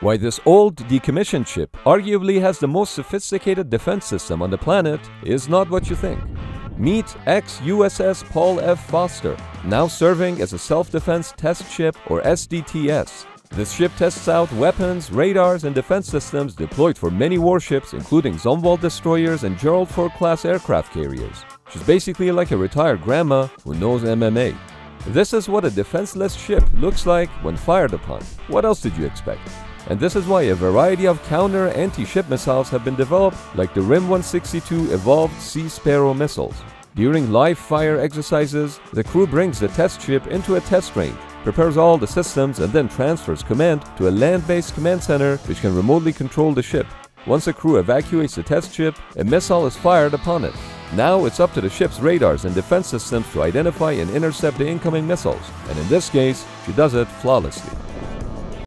Why this old, decommissioned ship arguably has the most sophisticated defense system on the planet is not what you think. Meet ex-USS Paul F. Foster, now serving as a Self-Defense Test Ship or SDTS. This ship tests out weapons, radars, and defense systems deployed for many warships including Zumwalt destroyers and Gerald Ford-class aircraft carriers. She's basically like a retired grandma who knows MMA. This is what a defenseless ship looks like when fired upon. What else did you expect? And this is why a variety of counter anti-ship missiles have been developed like the RIM-162 Evolved Sea Sparrow missiles. During live fire exercises, the crew brings the test ship into a test range, prepares all the systems and then transfers command to a land-based command center which can remotely control the ship. Once a crew evacuates the test ship, a missile is fired upon it. Now it's up to the ship's radars and defense systems to identify and intercept the incoming missiles, and in this case, she does it flawlessly.